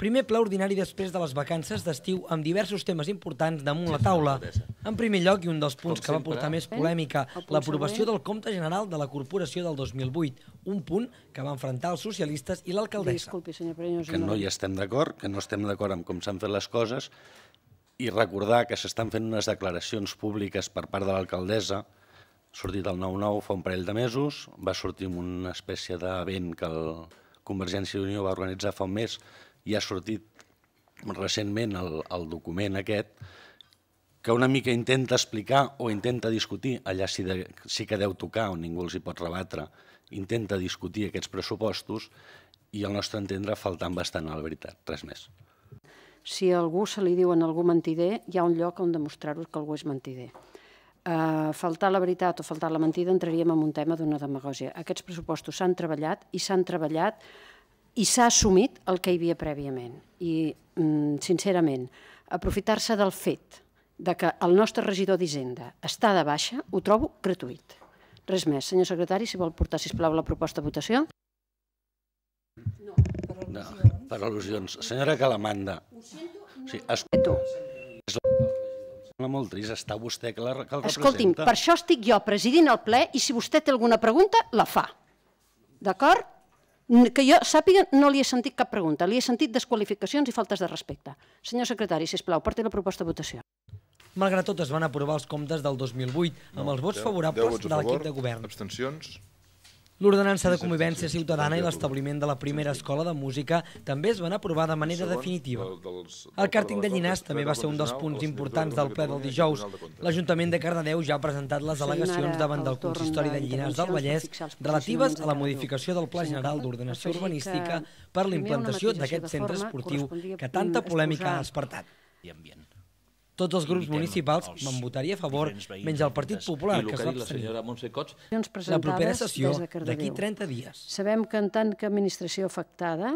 Primer ple ordinari després de les vacances d'estiu amb diversos temes importants damunt la taula. En primer lloc, i un dels punts que va portar més polèmica, l'aprovació del compte general de la corporació del 2008, un punt que va enfrontar els socialistes i l'alcaldessa. Disculpi, senyor Pereño. que no hi estem d'acord, que no estem d'acord amb com s'han fet les coses i recordar que s'estan fent unes declaracions públiques per part de l'alcaldessa, ha sortit el 9-9 fa un parell de mesos, va sortir amb una espècie d'event que el Convergència i Unió va organitzar fa un mes i ha sortit recentment el, el document aquest que una mica intenta explicar o intenta discutir, allà sí, de, sí que deu tocar, on ningú els hi pot rebatre, intenta discutir aquests pressupostos i al nostre entendre faltant bastant a la veritat, res més. Si a algú se li diuen algú mentider, hi ha un lloc on demostrar-ho que algú és mentider. Uh, faltar la veritat o faltar la mentida entraríem en un tema d'una demagògia. Aquests pressupostos s'han treballat i s'han treballat i s'ha assumit el que hi havia prèviament. I, mm, sincerament, aprofitar-se del fet de que el nostre regidor d'Hisenda està de baixa, ho trobo gratuït. Res més. Senyor secretari, si vol portar, sisplau, la proposta a votació. No, per al·lusions. Senyora Calamanda, sí, es... Tu. sembla molt trist, està vostè que, la, que el Escolti'm, representa. per això estic jo presidint el ple i si vostè té alguna pregunta, la fa. D'acord? Que jo sàpiga, no li he sentit cap pregunta. Li he sentit desqualificacions i faltes de respecte. Senyor secretari, sisplau, porti la proposta a votació. Malgrat tot, es van aprovar els comptes del 2008 amb els vots favorables vots de l'equip de govern. Abstencions? L'ordenança de convivència ciutadana i l'establiment de la primera escola de música també es van aprovar de manera definitiva. El del càrting de Llinars del també va ser un dels punts importants del ple del de dijous. L'Ajuntament de Cardedeu ja ha presentat les al·legacions davant del consistori de Llinars del Vallès relatives a la modificació del Pla General d'Ordenació Urbanística per la implantació d'aquest de centre esportiu que tanta polèmica ha despertat. i ambient. Tots els grups municipals els van votar-hi a favor, menys el Partit Popular, que que es va dit la abstenir. senyora Montse Cots, La La propera sessió, d'aquí Cardedeu. 30 dies. Sabem que en tant que administració afectada